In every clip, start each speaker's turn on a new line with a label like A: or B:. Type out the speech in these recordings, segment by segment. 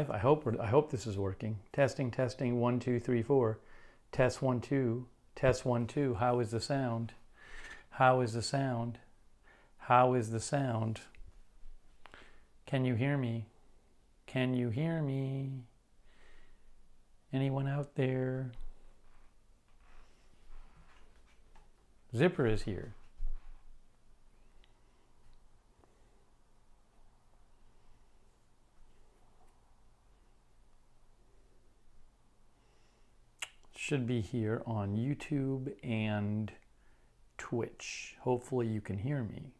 A: I hope I hope this is working. Testing, testing. One, two, three, four. Test one, two. Test one, two. How is the sound? How is the sound? How is the sound? Can you hear me? Can you hear me? Anyone out there? Zipper is here. Should be here on YouTube and Twitch. Hopefully you can hear me.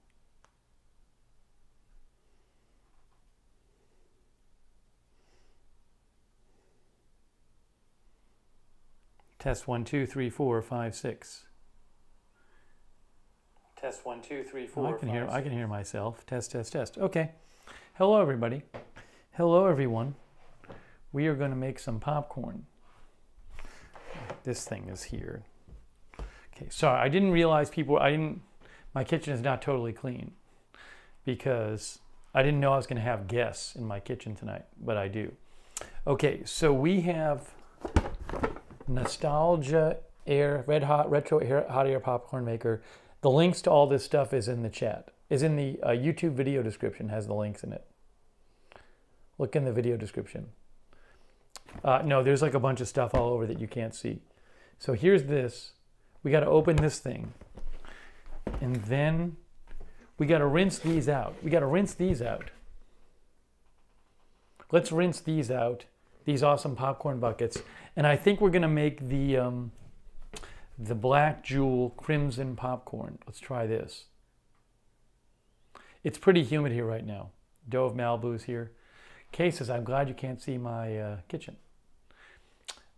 A: Test one, two, three, four, five, six. Test one, two, three, four. Oh, I can five, hear. Six. I can hear myself. Test, test, test. Okay. Hello, everybody. Hello, everyone. We are going to make some popcorn this thing is here. Okay, sorry, I didn't realize people, I didn't, my kitchen is not totally clean because I didn't know I was going to have guests in my kitchen tonight, but I do. Okay, so we have Nostalgia Air, Red Hot Retro air, Hot Air Popcorn Maker. The links to all this stuff is in the chat, is in the uh, YouTube video description, has the links in it. Look in the video description. Uh, no, there's like a bunch of stuff all over that you can't see. So here's this. We got to open this thing. And then we got to rinse these out. We got to rinse these out. Let's rinse these out, these awesome popcorn buckets. And I think we're going to make the, um, the Black Jewell Crimson Popcorn. Let's try this. It's pretty humid here right now. Dove Malibu's here. Cases, I'm glad you can't see my uh, kitchen.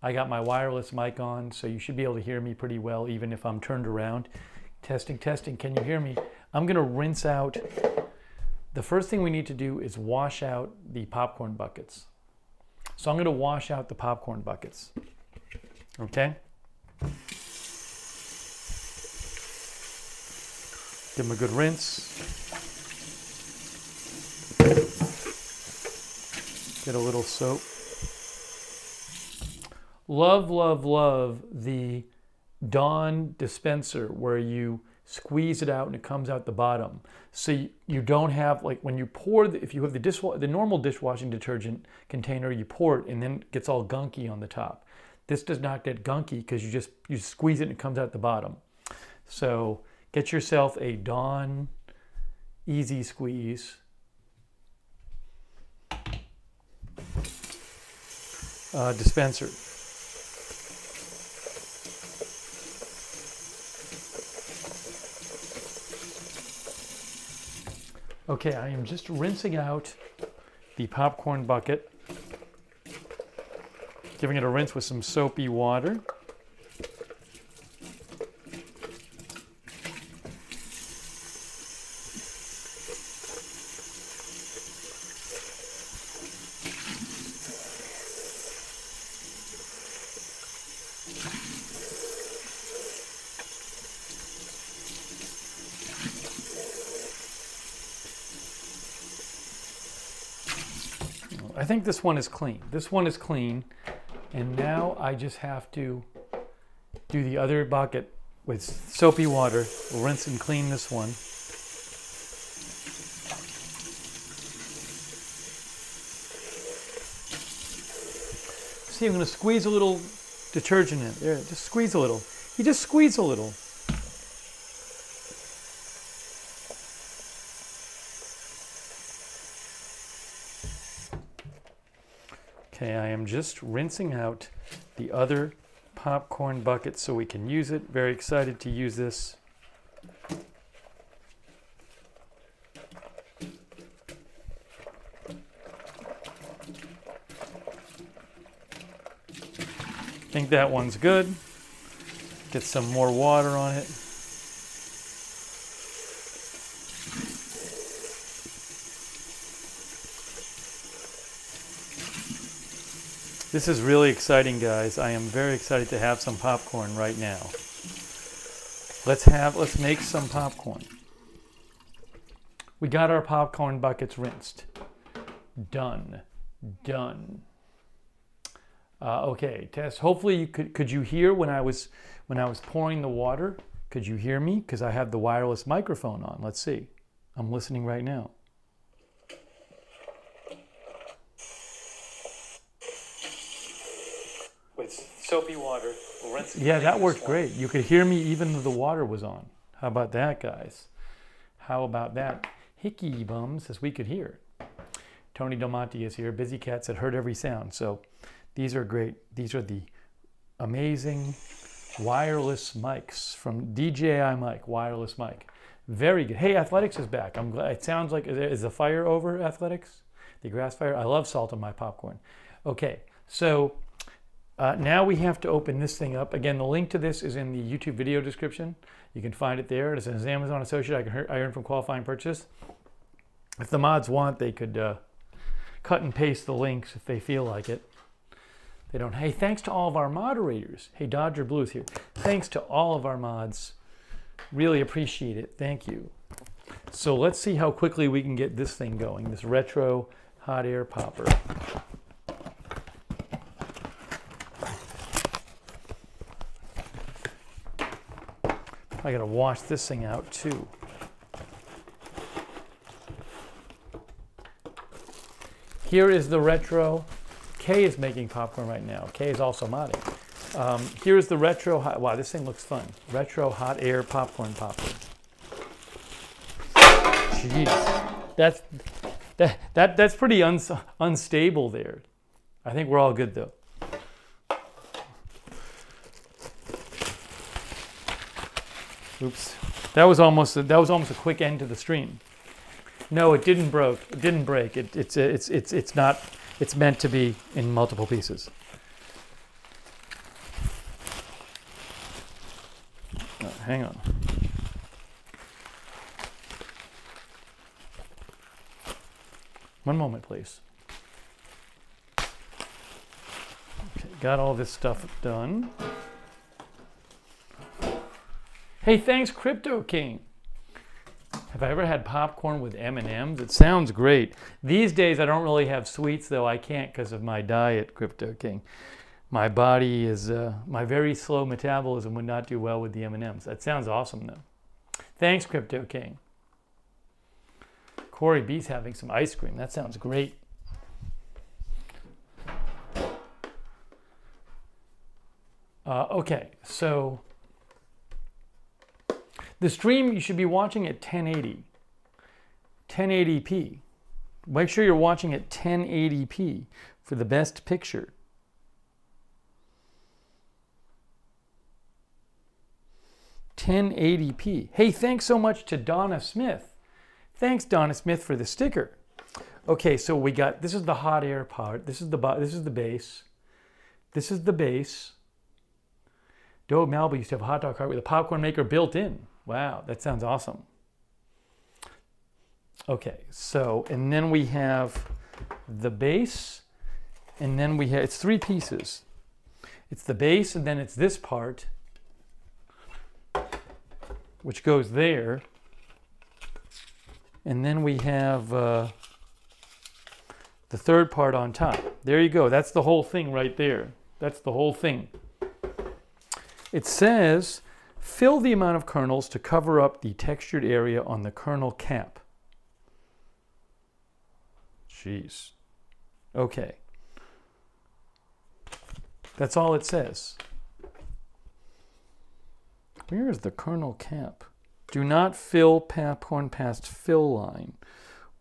A: I got my wireless mic on, so you should be able to hear me pretty well, even if I'm turned around. Testing, testing, can you hear me? I'm gonna rinse out, the first thing we need to do is wash out the popcorn buckets. So I'm gonna wash out the popcorn buckets, okay? Give them a good rinse. Get a little soap love, love, love the Dawn dispenser where you squeeze it out and it comes out the bottom. So you, don't have like when you pour the, if you have the dishwa- the normal dishwashing detergent container, you pour it and then it gets all gunky on the top. This does not get gunky because you just you squeeze it and it comes out the bottom. So get yourself a Dawn Easy Squeeze. Uh, dispenser. Okay, I am just rinsing out the popcorn bucket, giving it a rinse with some soapy water. I think this one is clean. This one is clean. And now I just have to do the other bucket with soapy water. Rinse and clean this one. See, I'm going to squeeze a little detergent in. There, just squeeze a little. You just squeeze a little. Okay, I am just rinsing out the other popcorn bucket so we can use it. Very excited to use this. think that one's good. Get some more water on it. This is really exciting, guys. I am very excited to have some popcorn right now. Let's have, let's make some popcorn. We got our popcorn buckets rinsed. Done. Done. Uh, okay, test. Hopefully, you could could you hear when I was when I was pouring the water? Could you hear me? Because I have the wireless microphone on. Let's see. I'm listening right now.
B: With soapy water, we'll rinse
A: Yeah, that worked great. You could hear me even though the water was on. How about that, guys? How about that? Hickey Bum says we could hear. Tony Del Monte is here. Busy Cat said heard every sound. So these are great. These are the amazing wireless mics from DJI mic, wireless mic. Very good. Hey, athletics is back. I'm glad. It sounds like is, is the fire over? Athletics, the grass fire. I love salt on my popcorn. Okay, so uh, now we have to open this thing up. Again, the link to this is in the YouTube video description. You can find it there. It's an Amazon associate I can I earn from qualifying purchase. If the mods want, they could uh, cut and paste the links if they feel like it. They don't. Hey, thanks to all of our moderators. Hey, Dodger Blues here. Thanks to all of our mods. Really appreciate it. Thank you. So let's see how quickly we can get this thing going. This retro hot air popper. I gotta wash this thing out too. Here is the retro. Kay is making popcorn right now. Kay is also modding. Um, here's the retro hot. Wow, this thing looks fun. Retro hot air popcorn popper. Jeez, that's that that that's pretty uns, unstable there. I think we're all good though. Oops, that was almost a, that was almost a quick end to the stream. No, it didn't broke. It didn't break. It, it's it's it's it's not. It's meant to be in multiple pieces. Oh, hang on. One moment, please. Okay, got all this stuff done. Hey, thanks, Crypto King. Have I ever had popcorn with M&Ms? It sounds great. These days I don't really have sweets though. I can't because of my diet, Crypto King. My body is, uh, my very slow metabolism would not do well with the M&Ms. That sounds awesome though. Thanks, Crypto King. Corey B's having some ice cream. That sounds great. Uh, okay, so the stream you should be watching at 1080, 1080p. Make sure you're watching at 1080p for the best picture. Ten eighty p. Hey, thanks so much to Donna Smith. Thanks, Donna Smith, for the sticker. Okay, so we got this is the hot air part. This is the this is the base. This is the base. Doe Malba used to have a hot dog cart with a popcorn maker built in. Wow, that sounds awesome. Okay, so, and then we have the base, and then we have, it's three pieces. It's the base, and then it's this part, which goes there. And then we have uh, the third part on top. There you go. That's the whole thing right there. That's the whole thing. It says Fill the amount of kernels to cover up the textured area on the kernel cap. Jeez. Okay. That's all it says. Where is the kernel cap? Do not fill popcorn past fill line.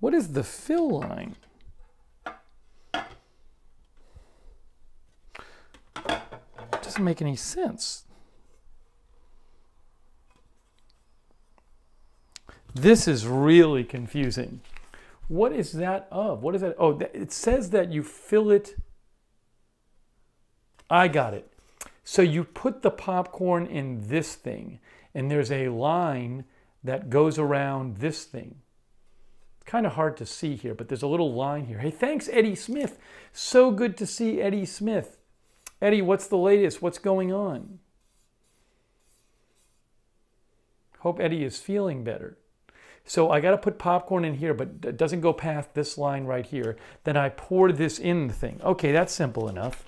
A: What is the fill line? doesn't make any sense. This is really confusing. What is that of? What is that? Oh, it says that you fill it. I got it. So you put the popcorn in this thing, and there's a line that goes around this thing. It's kind of hard to see here, but there's a little line here. Hey, thanks, Eddie Smith. So good to see Eddie Smith. Eddie, what's the latest? What's going on? Hope Eddie is feeling better. So I got to put popcorn in here, but it doesn't go past this line right here. Then I pour this in the thing. Okay, that's simple enough.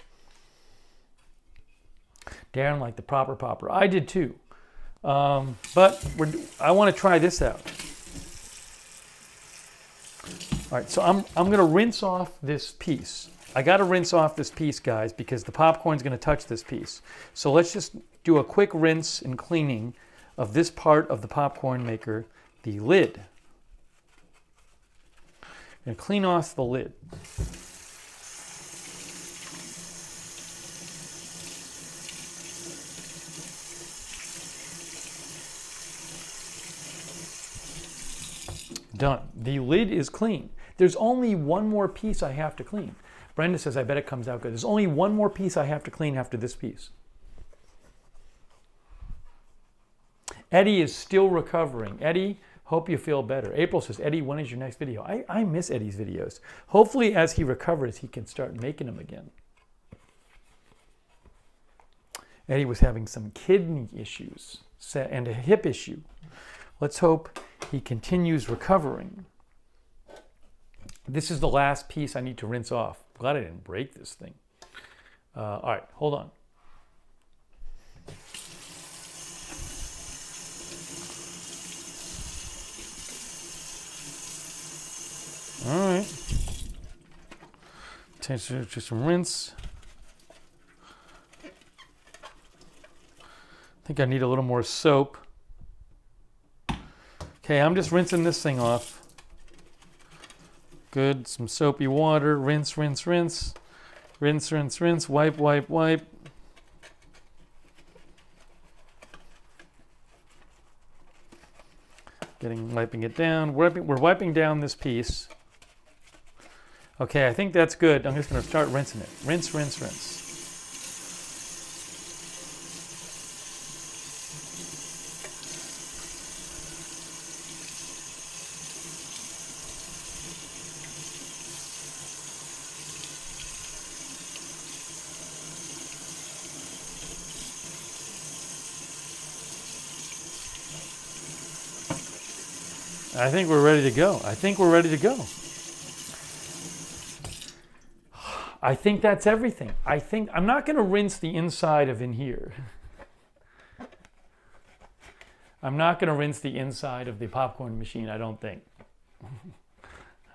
A: Darren like the proper popper. I did too. Um, but I want to try this out. All right, so I'm, I'm going to rinse off this piece. I got to rinse off this piece, guys, because the popcorn's going to touch this piece. So let's just do a quick rinse and cleaning of this part of the popcorn maker, the lid. And clean off the lid. Done. The lid is clean. There's only one more piece I have to clean. Brenda says, I bet it comes out good. There's only one more piece I have to clean after this piece. Eddie is still recovering. Eddie, hope you feel better. April says, Eddie, when is your next video? I, I miss Eddie's videos. Hopefully, as he recovers, he can start making them again. Eddie was having some kidney issues and a hip issue. Let's hope he continues recovering. This is the last piece I need to rinse off. Glad I didn't break this thing. Uh, all right, hold on. All right. Take just some rinse. I think I need a little more soap. Okay, I'm just rinsing this thing off. Good, some soapy water, rinse, rinse, rinse, rinse, rinse, rinse, wipe, wipe, wipe. Getting, wiping it down. We're wiping, we're wiping down this piece. Okay, I think that's good. I'm just gonna start rinsing it. Rinse, rinse, rinse. I think we're ready to go. I think we're ready to go. I think that's everything. I think I'm not going to rinse the inside of in here. I'm not going to rinse the inside of the popcorn machine, I don't think.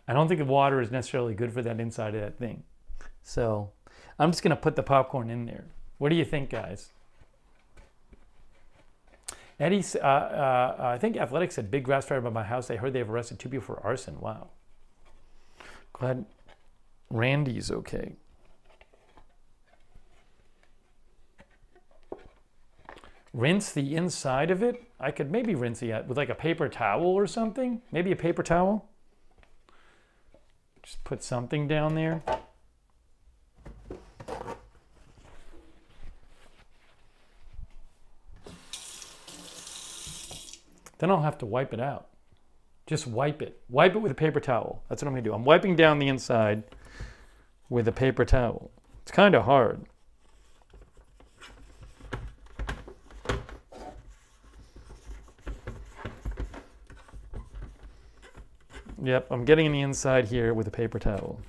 A: I don't think the water is necessarily good for that inside of that thing. So I'm just going to put the popcorn in there. What do you think, guys? Eddie, uh, uh, I think Athletics said big grass fire by my house. I heard they have arrested two people for arson. Wow. Glad Randy's okay. Rinse the inside of it. I could maybe rinse it with like a paper towel or something. Maybe a paper towel. Just put something down there. Then I'll have to wipe it out. Just wipe it. Wipe it with a paper towel. That's what I'm to do. I'm wiping down the inside with a paper towel. It's kind of hard. Yep, I'm getting in the inside here with a paper towel.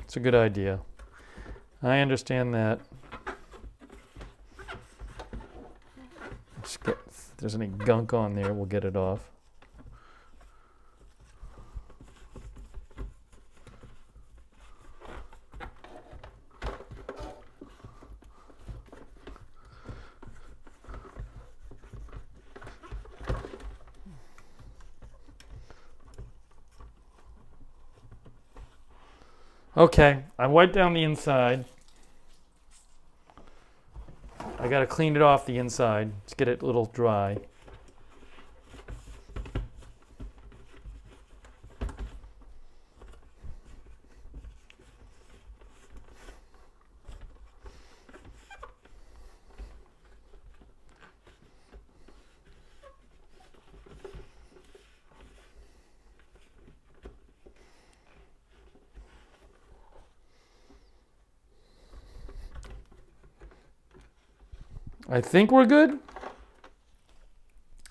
A: It's a good idea. I understand that. Get, if there's any gunk on there, we'll get it off. Okay, I wiped down the inside. I got to clean it off the inside to get it a little dry. I think we're good.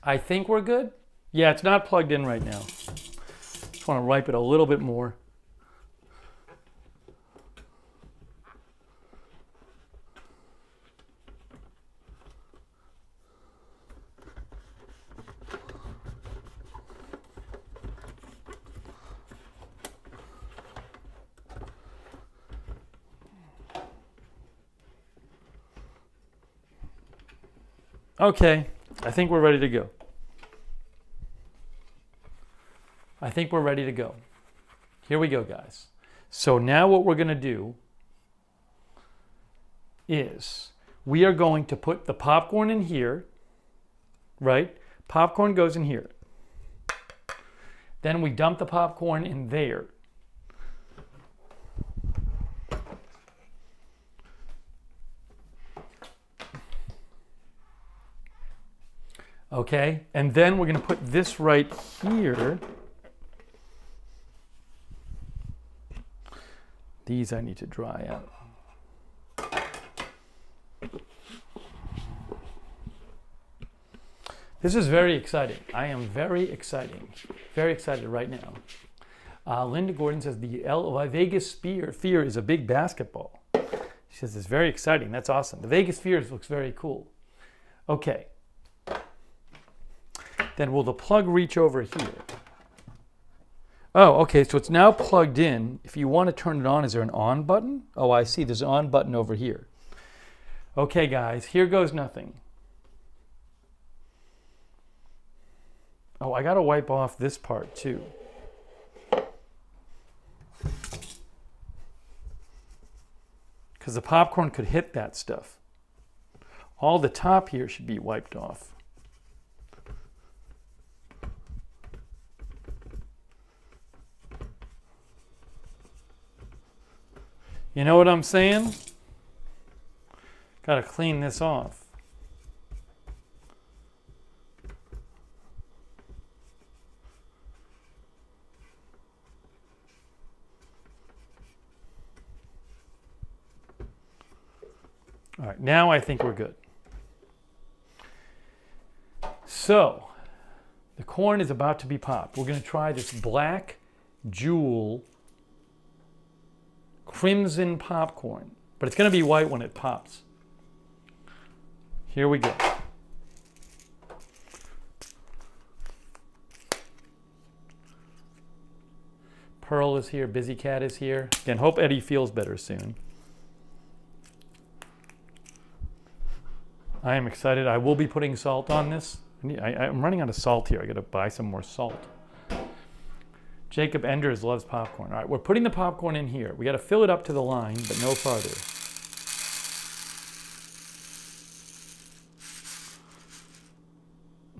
A: I think we're good. Yeah, it's not plugged in right now. Just want to ripe it a little bit more. Okay, I think we're ready to go. I think we're ready to go. Here we go, guys. So now what we're going to do is we are going to put the popcorn in here, right? Popcorn goes in here. Then we dump the popcorn in there. Okay, and then we're going to put this right here. These I need to dry out. This is very exciting. I am very exciting, very excited right now. Uh, Linda Gordon says the L Vegas fear, Sphere is a big basketball. She says it's very exciting. That's awesome. The Vegas Spheres looks very cool. Okay. Then will the plug reach over here? Oh, okay, so it's now plugged in. If you want to turn it on, is there an on button? Oh, I see, there's an on button over here. Okay, guys, here goes nothing. Oh, I gotta wipe off this part too. Because the popcorn could hit that stuff. All the top here should be wiped off. You know what I'm saying? Got to clean this off. All right, now I think we're good. So, the corn is about to be popped. We're going to try this black jewel crimson popcorn, but it's going to be white when it pops. Here we go. Pearl is here, Busy Cat is here. Again, hope Eddie feels better soon. I am excited. I will be putting salt on this. I, am running out of salt here. I got to buy some more salt. Jacob Enders loves popcorn. All right, we're putting the popcorn in here. We got to fill it up to the line, but no farther.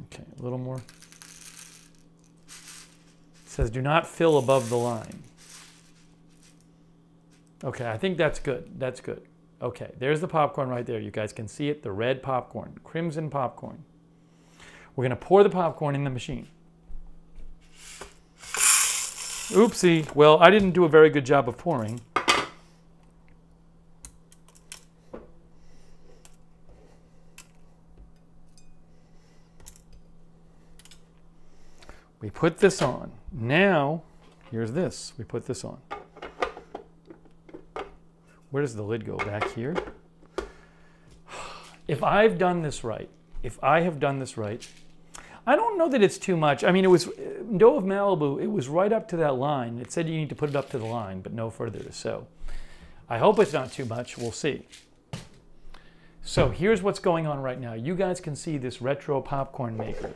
A: Okay, a little more. It says do not fill above the line. Okay, I think that's good. That's good. Okay, there's the popcorn right there. You guys can see it, the red popcorn, crimson popcorn. We're going to pour the popcorn in the machine. Oopsie. Well, I didn't do a very good job of pouring. We put this on. Now, here's this. We put this on. Where does the lid go? Back here? If I've done this right, if I have done this right, I don't know that it's too much. I mean, it was Doe of Malibu. It was right up to that line. It said you need to put it up to the line, but no further. So, I hope it's not too much. We'll see. So here's what's going on right now. You guys can see this retro popcorn maker.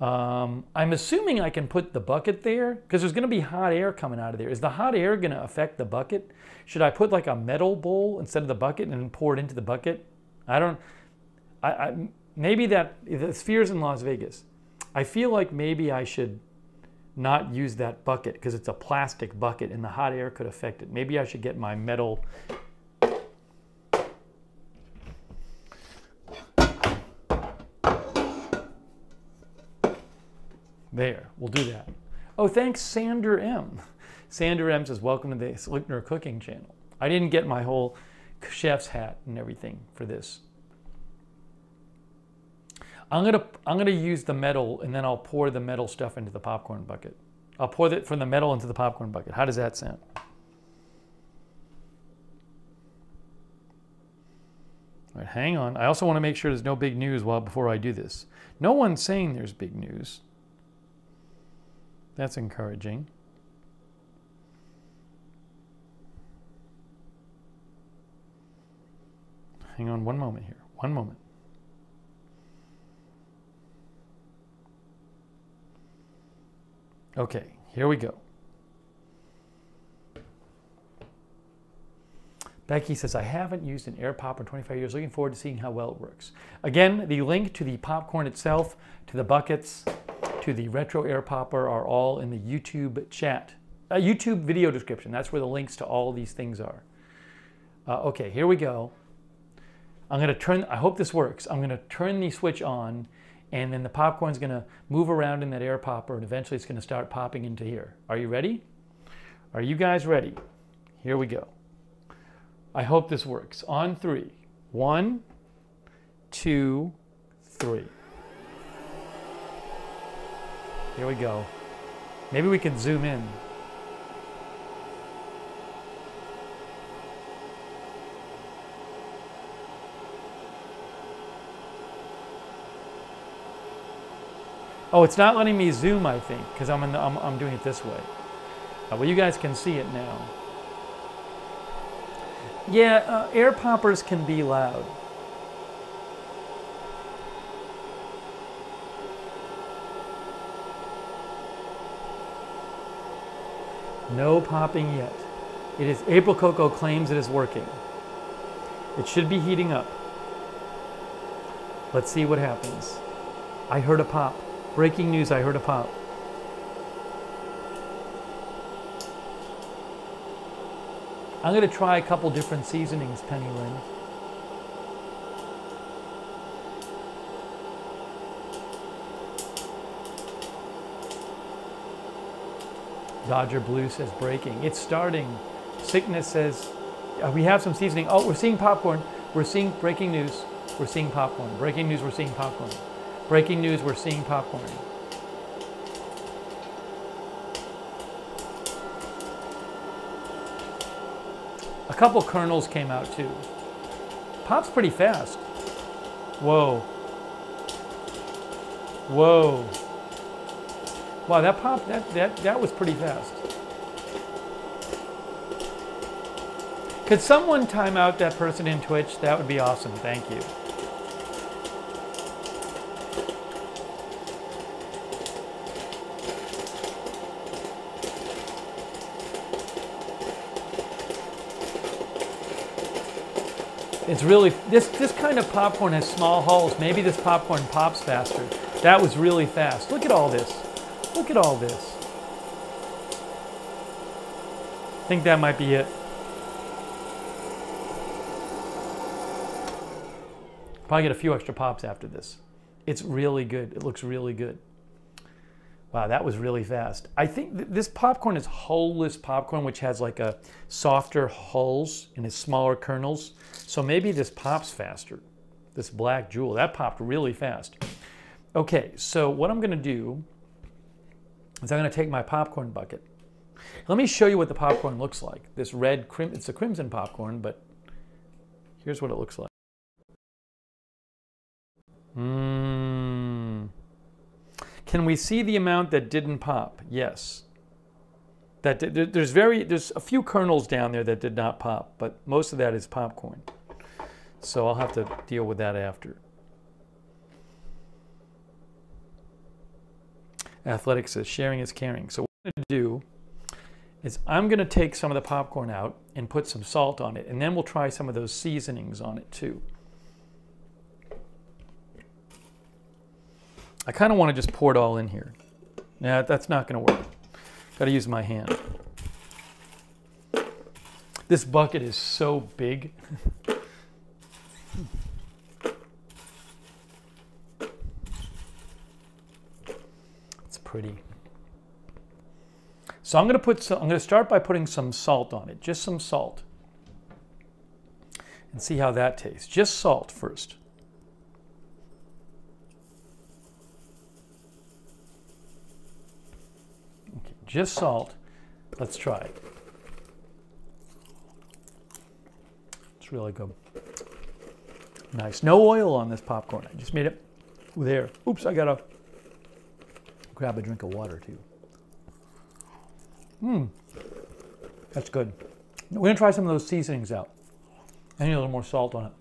A: Um, I'm assuming I can put the bucket there because there's going to be hot air coming out of there. Is the hot air going to affect the bucket? Should I put like a metal bowl instead of the bucket and pour it into the bucket? I don't. I, I maybe that the spheres in Las Vegas. I feel like maybe I should not use that bucket because it's a plastic bucket and the hot air could affect it. Maybe I should get my metal. There, we'll do that. Oh, thanks, Sander M. Sander M says, Welcome to the Slickner Cooking Channel. I didn't get my whole chef's hat and everything for this. I'm gonna I'm gonna use the metal and then I'll pour the metal stuff into the popcorn bucket. I'll pour it from the metal into the popcorn bucket. How does that sound? All right, hang on. I also want to make sure there's no big news while before I do this. No one's saying there's big news. That's encouraging. Hang on one moment here. One moment. Okay, here we go. Becky says, I haven't used an air pop in 25 years. Looking forward to seeing how well it works. Again, the link to the popcorn itself, to the buckets, to the retro air popper are all in the YouTube chat, uh, YouTube video description. That's where the links to all these things are. Uh, okay, here we go. I'm going to turn, I hope this works. I'm going to turn the switch on and then the popcorn's going to move around in that air popper and eventually it's going to start popping into here. Are you ready? Are you guys ready? Here we go. I hope this works. On three. One, two, three. Here we go. Maybe we can zoom in. Oh, it's not letting me zoom, I think, because I'm, I'm, I'm doing it this way. Uh, well, you guys can see it now. Yeah, uh, air poppers can be loud. No popping yet. It is April Coco claims it is working. It should be heating up. Let's see what happens. I heard a pop. Breaking news, I heard a pop. I'm going to try a couple different seasonings, Penny Lynn. Dodger Blue says breaking. It's starting. Sickness says uh, we have some seasoning. Oh, we're seeing popcorn. We're seeing breaking news. We're seeing popcorn. Breaking news, we're seeing popcorn. Breaking news, we're seeing popcorn. A couple kernels came out too. Pop's pretty fast. Whoa. Whoa. Wow, that pop, that, that, that was pretty fast. Could someone time out that person in Twitch? That would be awesome. Thank you. It's really, this, this kind of popcorn has small holes. Maybe this popcorn pops faster. That was really fast. Look at all this. Look at all this. I think that might be it. Probably get a few extra pops after this. It's really good. It looks really good. Wow, that was really fast. I think th this popcorn is hull-less popcorn, which has like a softer hulls and has smaller kernels. So maybe this pops faster. This black jewel, that popped really fast. Okay, so what I'm gonna do is I'm gonna take my popcorn bucket. Let me show you what the popcorn looks like. This red, crim it's a crimson popcorn, but here's what it looks like. Mmm. Can we see the amount that didn't pop? Yes. That there's very there's a few kernels down there that did not pop, but most of that is popcorn. So I'll have to deal with that after. Athletics says sharing is caring. So what I'm going to do is I'm going to take some of the popcorn out and put some salt on it, and then we'll try some of those seasonings on it too. I kind of want to just pour it all in here. Nah, that's not going to work. Got to use my hand. This bucket is so big. it's pretty. So I'm going to put some, I'm going to start by putting some salt on it, just some salt. And see how that tastes. Just salt first. Just salt. Let's try it. It's really good. Nice. No oil on this popcorn. I just made it there. Oops, I gotta grab a drink of water too. Mmm. That's good. We're gonna try some of those seasonings out. I need a little more salt on it.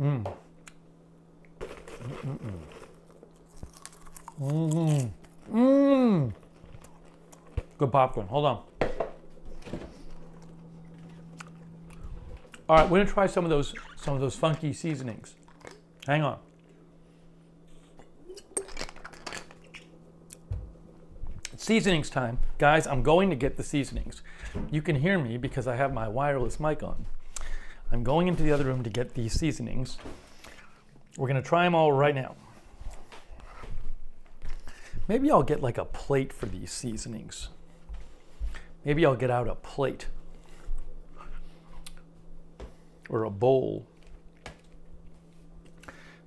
A: Mmm. Mmm. Mmm. Good popcorn. Hold on. All right, we're gonna try some of those some of those funky seasonings. Hang on. Seasonings time. Guys, I'm going to get the seasonings. You can hear me because I have my wireless mic on. I'm going into the other room to get these seasonings. We're gonna try them all right now. Maybe I'll get like a plate for these seasonings. Maybe I'll get out a plate or a bowl.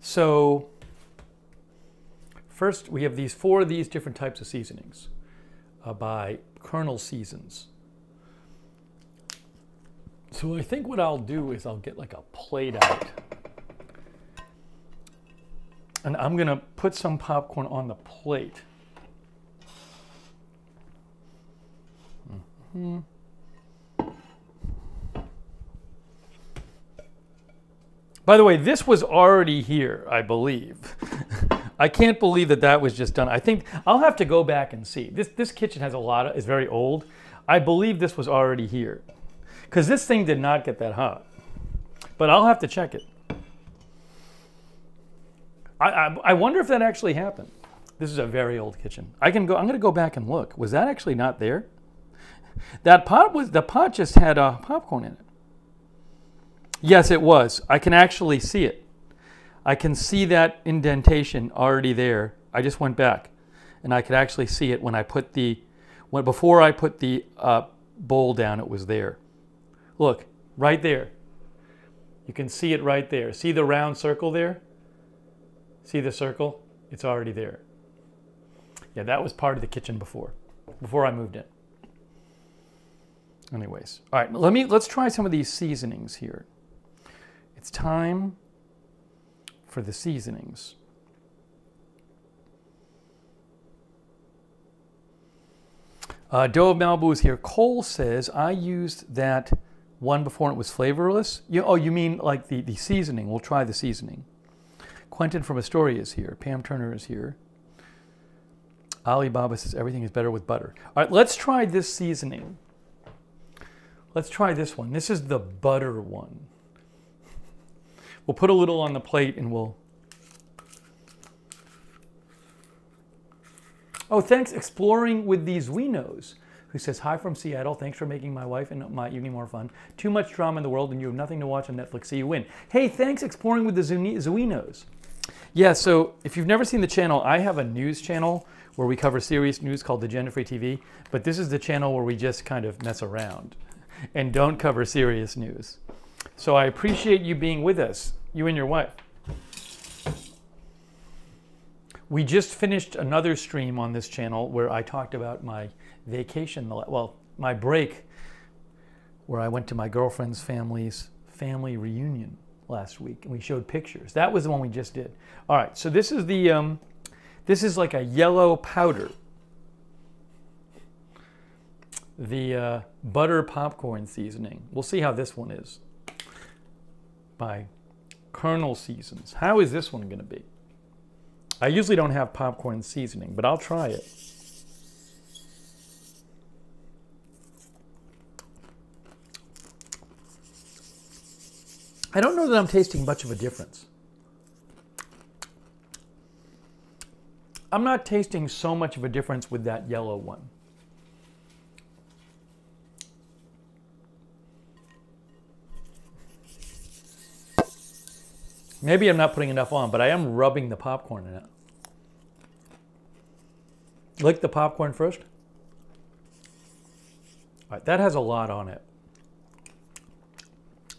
A: So first we have these four of these different types of seasonings uh, by Kernel Seasons. So I think what I'll do is I'll get like a plate out. And I'm gonna put some popcorn on the plate. -hmm. By the way, this was already here, I believe. I can't believe that that was just done. I think I'll have to go back and see. This this kitchen has a lot of is very old. I believe this was already here. Cuz this thing did not get that hot. But I'll have to check it. I, I, I wonder if that actually happened. This is a very old kitchen. I can go I'm going to go back and look. Was that actually not there? That pot was the pot just had uh, popcorn in it. Yes, it was. I can actually see it. I can see that indentation already there. I just went back and I could actually see it when I put the, when, before I put the uh, bowl down, it was there. Look, right there. You can see it right there. See the round circle there? See the circle? It's already there. Yeah, that was part of the kitchen before, before I moved in. Anyways, all right, let me, let's try some of these seasonings here. It's time for the seasonings. Uh, Doe of Malibu is here. Cole says, I used that one before and it was flavorless. You, oh, you mean like the, the seasoning. We'll try the seasoning. Quentin from Astoria is here. Pam Turner is here. Alibaba says everything is better with butter. All right, let's try this seasoning. Let's try this one. This is the butter one. We'll put a little on the plate and we'll... Oh, thanks, Exploring with these Winos, who says, Hi from Seattle. Thanks for making my wife and my evening more fun. Too much drama in the world and you have nothing to watch on Netflix, so you win. Hey, thanks, Exploring with the Zuinos. Yeah, so if you've never seen the channel, I have a news channel where we cover serious news called the Agenda Free TV, but this is the channel where we just kind of mess around and don't cover serious news. So I appreciate you being with us, you and your wife. We just finished another stream on this channel where I talked about my vacation, well, my break, where I went to my girlfriend's family's family reunion last week, and we showed pictures. That was the one we just did. All right, so this is the, um, this is like a yellow powder. The uh, butter popcorn seasoning. We'll see how this one is by Kernel Seasons. How is this one going to be? I usually don't have popcorn seasoning, but I'll try it. I don't know that I'm tasting much of a difference. I'm not tasting so much of a difference with that yellow one. Maybe I'm not putting enough on, but I am rubbing the popcorn in it. Lick the popcorn first. All right, that has a lot on it.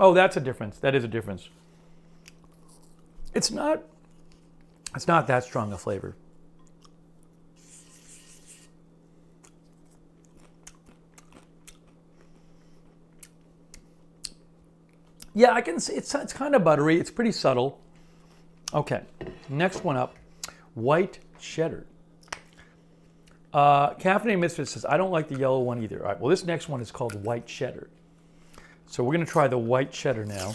A: Oh, that's a difference. That is a difference. It's not, it's not that strong a flavor. Yeah, I can see it's, it's kind of buttery. It's pretty subtle. Okay, next one up white cheddar. Uh, Caffeinated Misfit says, I don't like the yellow one either. All right, well, this next one is called white cheddar. So we're going to try the white cheddar now.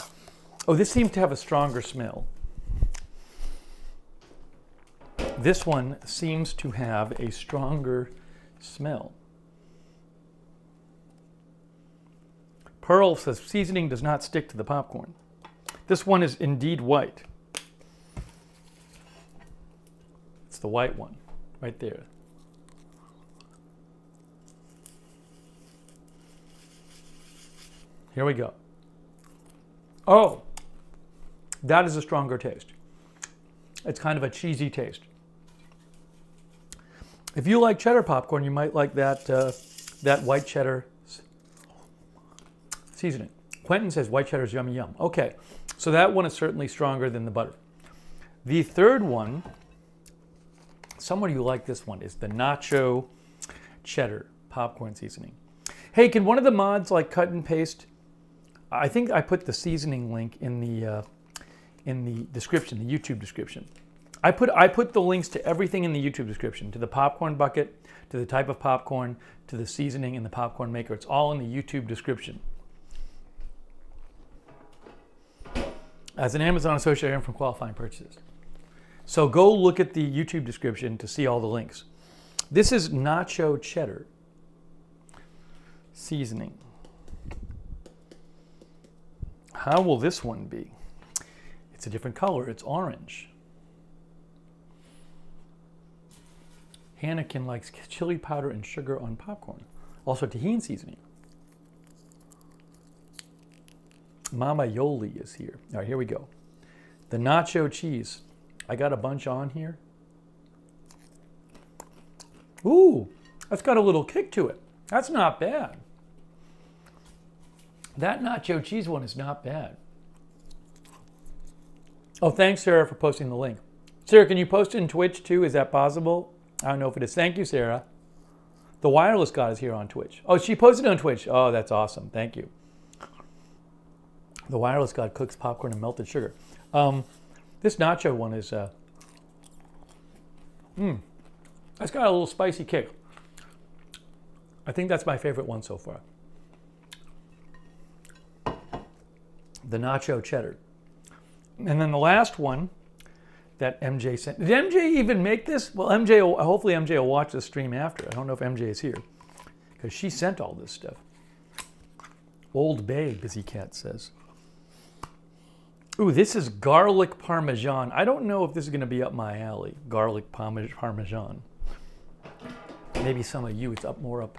A: Oh, this seems to have a stronger smell. This one seems to have a stronger smell. Pearl says seasoning does not stick to the popcorn. This one is indeed white. It's the white one right there. Here we go. Oh, that is a stronger taste. It's kind of a cheesy taste. If you like cheddar popcorn, you might like that, uh, that white cheddar seasoning. Quentin says white cheddar is yummy yum. Okay, so that one is certainly stronger than the butter. The third one, someone who like this one, is the nacho cheddar popcorn seasoning. Hey, can one of the mods like cut and paste? I think I put the seasoning link in the uh, in the description, the YouTube description. I put I put the links to everything in the YouTube description, to the popcorn bucket, to the type of popcorn, to the seasoning and the popcorn maker. It's all in the YouTube description. As an Amazon associate, I am from qualifying purchases. So go look at the YouTube description to see all the links. This is nacho cheddar seasoning. How will this one be? It's a different color, it's orange. Hannah likes chili powder and sugar on popcorn. Also tahini seasoning. Mama Yoli is here. All right, here we go. The nacho cheese. I got a bunch on here. Ooh, that's got a little kick to it. That's not bad. That nacho cheese one is not bad. Oh, thanks, Sarah, for posting the link. Sarah, can you post it in Twitch too? Is that possible? I don't know if it is. Thank you, Sarah. The wireless god is here on Twitch. Oh, she posted on Twitch. Oh, that's awesome. Thank you. The wireless god cooks popcorn and melted sugar. Um, this nacho one is, uh, hmm, that's got a little spicy kick. I think that's my favorite one so far. The nacho cheddar. And then the last one that MJ sent. Did MJ even make this? Well, MJ, will, hopefully MJ will watch the stream after. I don't know if MJ is here because she sent all this stuff. Old Bay, Busy Cat says. Ooh, this is garlic parmesan. I don't know if this is going to be up my alley. Garlic parmesan. Maybe some of you, it's up more up.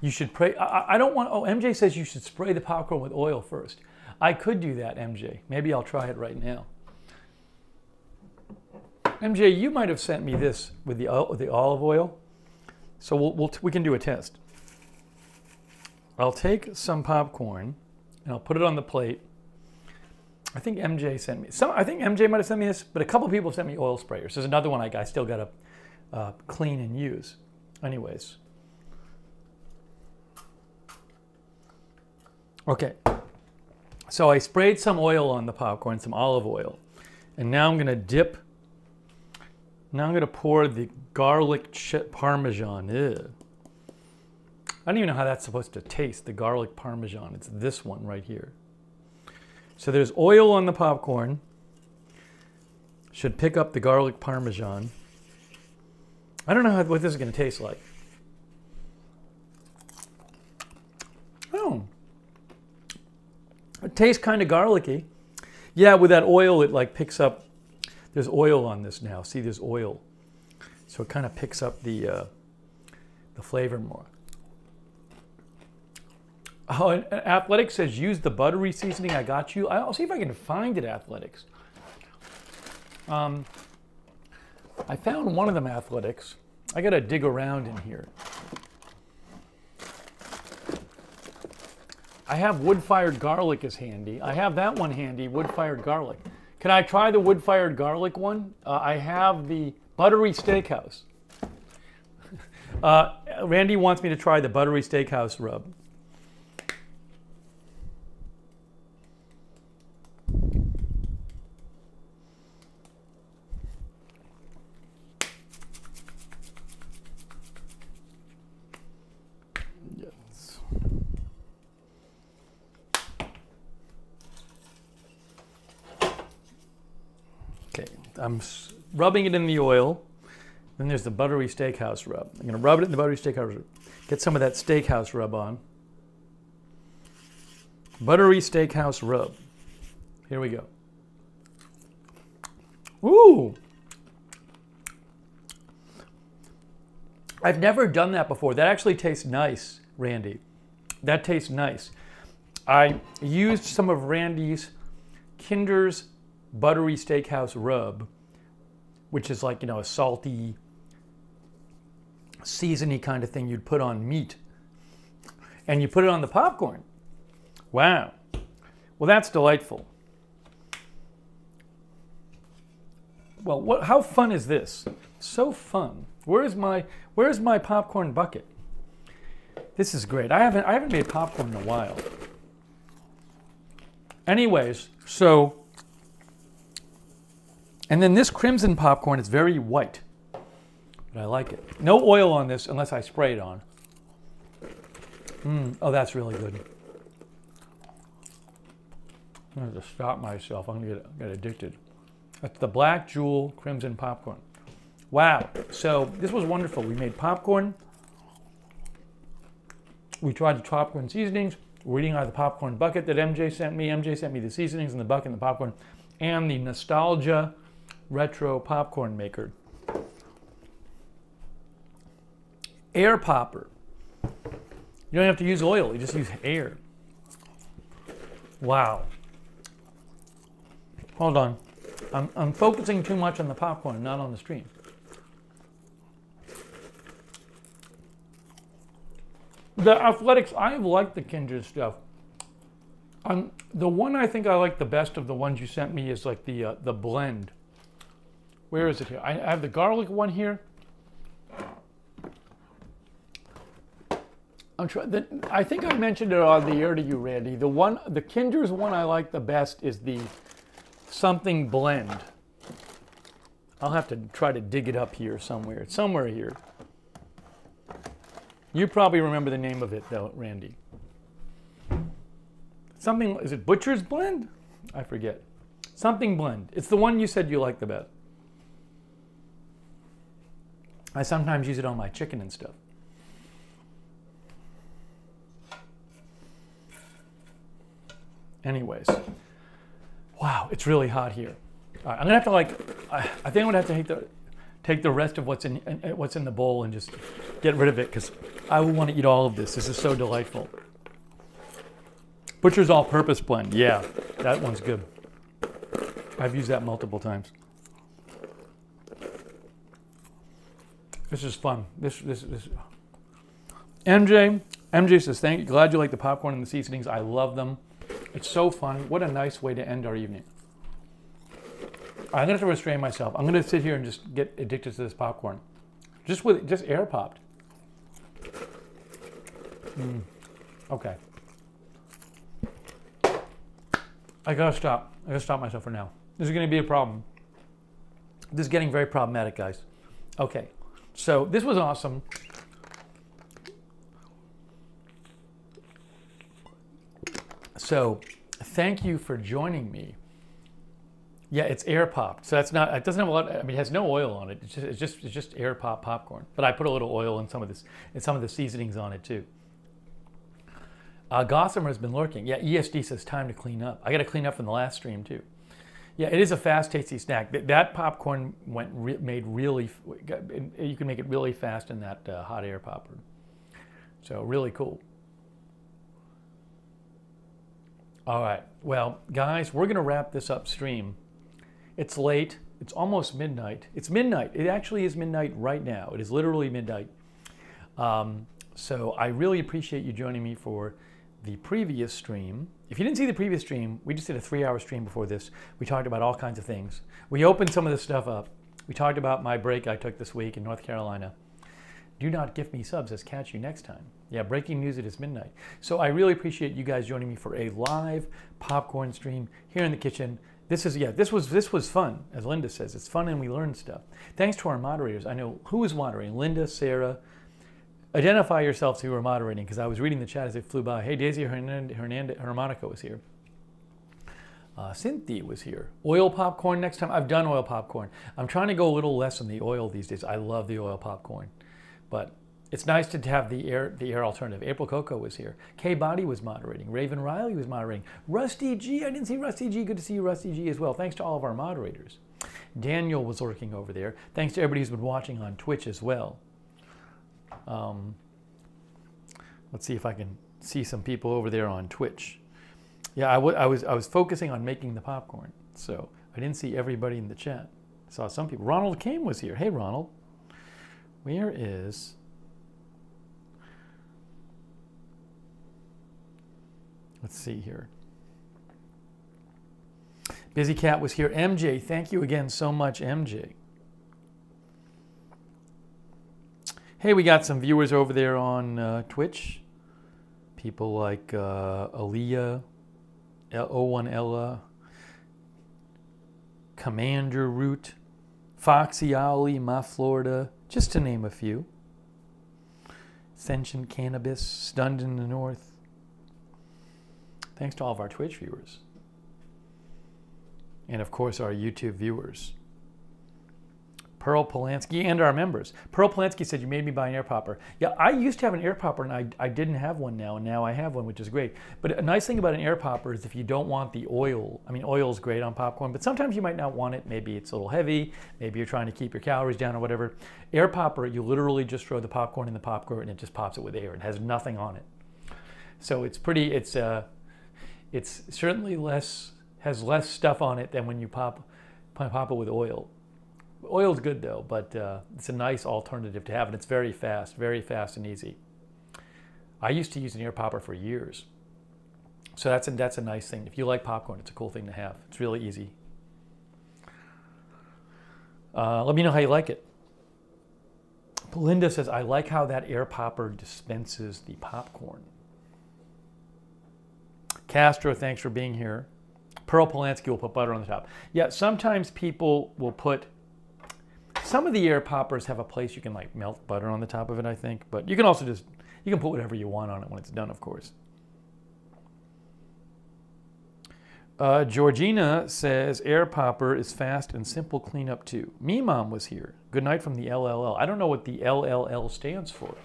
A: You should pray. I, I don't want. Oh, MJ says you should spray the popcorn with oil first. I could do that, MJ. Maybe I'll try it right now. MJ, you might have sent me this with the, uh, the olive oil. So we'll, we'll, we can do a test. I'll take some popcorn and I'll put it on the plate. I think MJ sent me some. I think MJ might have sent me this, but a couple people sent me oil sprayers. There's another one I, I still got to uh, clean and use. Anyways. Okay. So I sprayed some oil on the popcorn, some olive oil. And now I'm going to dip, now I'm going to pour the garlic parmesan. Ew. I don't even know how that's supposed to taste, the garlic parmesan. It's this one right here. So there's oil on the popcorn. Should pick up the garlic parmesan. I don't know how, what this is going to taste like. Oh, it tastes kind of garlicky. Yeah, with that oil, it like picks up. There's oil on this now. See, there's oil, so it kind of picks up the uh, the flavor more. Oh, and Athletics says use the buttery seasoning. I got you. I'll see if I can find it. Athletics. Um, I found one of them. Athletics. I got to dig around in here. I have wood-fired garlic is handy. I have that one handy, wood-fired garlic. Can I try the wood-fired garlic one? Uh, I have the buttery steakhouse. Uh, Randy wants me to try the buttery steakhouse rub. I'm s- rubbing it in the oil. Then there's the buttery steakhouse rub. I'm gonna rub it in the buttery steakhouse rub. Get some of that steakhouse rub on. Buttery steakhouse rub. Here we go. Ooh. I've never done that before. That actually tastes nice, Randy. That tastes nice. I used some of Randy's Kinder's buttery steakhouse rub, which is like, you know, a salty, seasony kind of thing you'd put on meat. And you put it on the popcorn. Wow. Well, that's delightful. Well, what, how fun is this? So fun. Where's my Where's my popcorn bucket? This is great. I haven't I haven't made popcorn in a while. Anyways, so and then this crimson popcorn is very white. But I like it. No oil on this unless I spray it on. Mm, oh, that's really good. I'm going to stop myself. I'm going to get, get addicted. That's the Black Jewell Crimson Popcorn. Wow. So this was wonderful. We made popcorn. We tried the popcorn seasonings. We're eating out of the popcorn bucket that MJ sent me. MJ sent me the seasonings and the bucket and the popcorn and the Nostalgia Retro Popcorn Maker. Air popper. You don't have to use oil, you just use air. Wow. Hold on. I'm, I'm focusing too much on the popcorn, not on the stream. The athletics, I like the Kinder's stuff. Um, the one I think I like the best of the ones you sent me is like the uh, the blend. Where is it here? I have the garlic one here. I'm trying. The, I think I mentioned it on the air to you, Randy. The one, the Kinder's one I like the best is the something blend. I'll have to try to dig it up here somewhere. It's somewhere here. You probably remember the name of it though, Randy. Something is it Butcher's Blend? I forget. Something blend. It's the one you said you like the best. I sometimes use it on my chicken and stuff. Anyways, wow, it's really hot here. All right, I'm gonna have to like, I, I think I'm gonna have to take the, take the rest of what's in uh, what's in the bowl and just get rid of it because I want to eat all of this. This is so delightful. Butcher's All-Purpose Blend, yeah, that one's good. I've used that multiple times. This is fun. This this this. MJ, MJ says, "Thank you. Glad you like the popcorn and the seasonings. I love them. It's so fun. What a nice way to end our evening." I'm gonna have to restrain myself. I'm gonna sit here and just get addicted to this popcorn, just with just air popped. Mm. Okay. I gotta stop. I gotta stop myself for now. This is gonna be a problem. This is getting very problematic, guys. Okay. So this was awesome. So thank you for joining me. Yeah, it's air popped. So that's not. It doesn't have a lot. I mean, it has no oil on it. It's just it's just, it's just air pop popcorn. But I put a little oil in some of this and some of the seasonings on it too. Uh, Gossamer has been lurking. Yeah, ESD says time to clean up. I got to clean up from the last stream too. Yeah, it is a fast, tasty snack. That, that popcorn went re- made really. You can make it really fast in that uh, hot air popper. So really cool. All right. Well, guys, we're going to wrap this up stream. It's late. It's almost midnight. It's midnight. It actually is midnight right now. It is literally midnight. Um, so I really appreciate you joining me for the previous stream. If you didn't see the previous stream, we just did a three hour stream before this. We talked about all kinds of things. We opened some of this stuff up. We talked about my break I took this week in North Carolina. Do not gift me subs. Let's catch you next time. Yeah, breaking news at it is midnight. So I really appreciate you guys joining me for a live popcorn stream here in the kitchen. This is yeah, this was this was fun, as Linda says. It's fun and we learned stuff. Thanks to our moderators. I know who is moderating. Linda, Sarah. Identify yourselves who are moderating because I was reading the chat as it flew by. Hey, Daisy Hernandez, Hernandez Harmonico is here. Uh, Cynthia was here. Oil popcorn next time. I've done oil popcorn. I'm trying to go a little less on the oil these days. I love the oil popcorn, but it's nice to have the air the air alternative. April Coco was here. K Body was moderating. Raven Riley was moderating. Rusty G. I didn't see Rusty G. Good to see you, Rusty G. as well. Thanks to all of our moderators. Daniel was working over there. Thanks to everybody who's been watching on Twitch as well. Um, let's see if I can see some people over there on Twitch. Yeah, I, was I was focusing on making the popcorn, so I didn't see everybody in the chat. I saw some people. Ronald Kane was here. Hey, Ronald. Where is? Let's see here. Busy Cat was here. MJ, thank you again so much, MJ. Hey, we got some viewers over there on uh, Twitch. People like uh, Aaliyah, O1 Ella, Commander Root, Foxy Owly, My Florida, just to name a few. Sentient Cannabis, Stunned in the North. Thanks to all of our Twitch viewers. And of course, our YouTube viewers. Pearl Polanski and our members. Pearl Polanski said, You made me buy an air popper. Yeah, I used to have an air popper and I, I didn't have one now, and now I have one, which is great. But a nice thing about an air popper is if you don't want the oil, I mean, oil is great on popcorn, but sometimes you might not want it. Maybe it's a little heavy, maybe you're trying to keep your calories down or whatever. Air popper, you literally just throw the popcorn in the popcorn and it just pops it with air. It has nothing on it. So it's pretty, it's, uh, it's certainly less, has less stuff on it than when you pop, pop it with oil. Oil's good though, but uh, it's a nice alternative to have, and it's very fast, very fast and easy. I used to use an ear popper for years, so that's a, that's a nice thing. If you like popcorn, it's a cool thing to have. It's really easy. Uh, let me know how you like it. Belinda says, I like how that air popper dispenses the popcorn. Castro, thanks for being here. Pearl Polanski will put butter on the top. Yeah, sometimes people will put some of the air poppers have a place you can like melt butter on the top of it, I think. But you can also just, you can put whatever you want on it when it's done, of course. Uh, Georgina says air popper is fast and simple cleanup too. Me mom was here. Good night from the LLL. I don't know what the LLL stands for.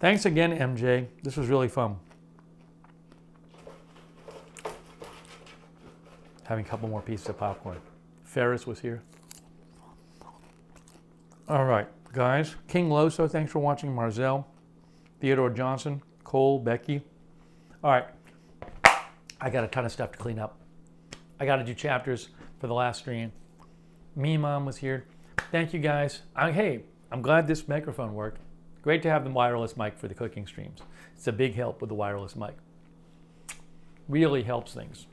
A: Thanks again, MJ. This was really fun. Having a couple more pieces of popcorn. Ferris was here. All right, guys. King Loso, thanks for watching. Marzell, Theodore Johnson, Cole, Becky. All right, I got a ton of stuff to clean up. I got to do chapters for the last stream. Me mom was here. Thank you guys. I, hey, I'm glad this microphone worked. Great to have the wireless mic for the cooking streams. It's a big help with the wireless mic. Really helps things.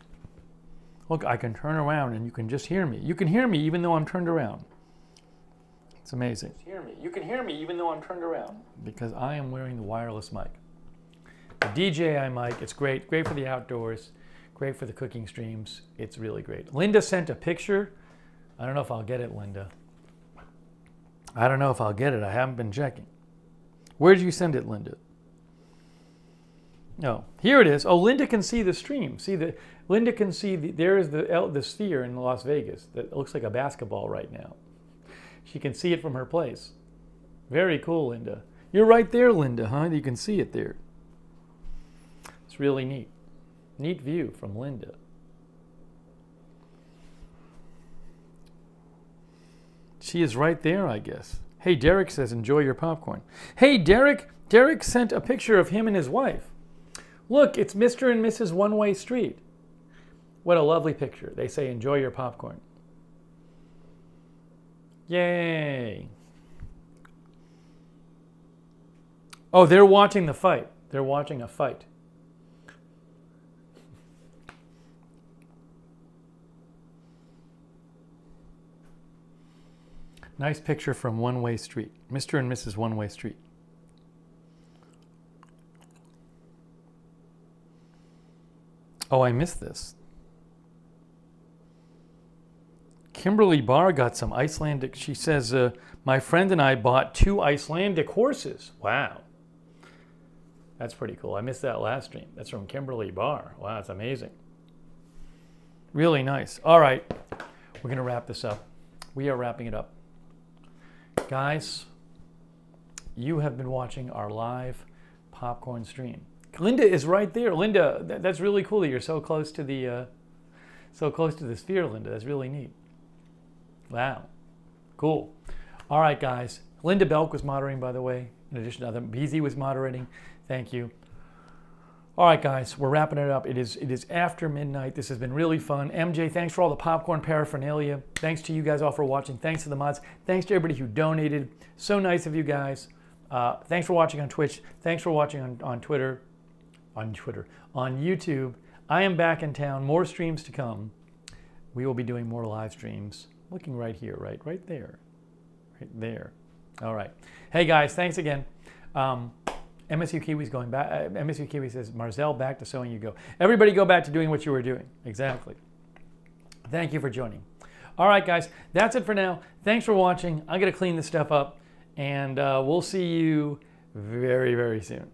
A: Look, I can turn around and you can just hear me. You can hear me even though I'm turned around. It's amazing.
B: Hear me. You can hear me even though I'm turned around.
A: Because I am wearing the wireless mic. The DJI mic, it's great. Great for the outdoors. Great for the cooking streams. It's really great. Linda sent a picture. I don't know if I'll get it, Linda. I don't know if I'll get it. I haven't been checking. Where did you send it, Linda? No, here it is. Oh, Linda can see the stream. See the Linda can see the, there is the the sphere in Las Vegas that looks like a basketball right now. She can see it from her place. Very cool, Linda. You're right there, Linda, huh? You can see it there. It's really neat. Neat view from Linda. She is right there, I guess. Hey, Derek says, enjoy your popcorn. Hey, Derek, Derek sent a picture of him and his wife. Look, it's Mr. and Mrs. One Way Street. What a lovely picture. They say, enjoy your popcorn. Yay. Oh, they're watching the fight. They're watching a fight. Nice picture from One Way Street. Mr. and Mrs. One Way Street. Oh, I missed this. Kimberly Barr got some Icelandic. She says, uh, My friend and I bought two Icelandic horses. Wow. That's pretty cool. I missed that last stream. That's from Kimberly Barr. Wow, that's amazing. Really nice. All right, we're going to wrap this up. We are wrapping it up. Guys, you have been watching our live popcorn stream. Linda is right there. Linda, th- that's really cool that you're so close to the uh, so close to the sphere, Linda. That's really neat. Wow, cool. All right, guys. Linda Belk was moderating, by the way. In addition to other, BZ was moderating. Thank you. All right, guys, we're wrapping it up. It is it is after midnight. This has been really fun. MJ, thanks for all the popcorn paraphernalia. Thanks to you guys all for watching. Thanks to the mods. Thanks to everybody who donated. So nice of you guys. Uh, thanks for watching on Twitch. Thanks for watching on, on Twitter. On Twitter. On YouTube. I am back in town. More streams to come. We will be doing more live streams. Looking right here, right? Right there. Right there. All right. Hey guys, thanks again. Um, MSU Kiwi's going back. Uh, MSU Kiwi says, Marzel, back to sewing you go. Everybody go back to doing what you were doing. Exactly. Thank you for joining. All right, guys, that's it for now. Thanks for watching. I'm going to clean this stuff up, and uh, we'll see you very, very soon.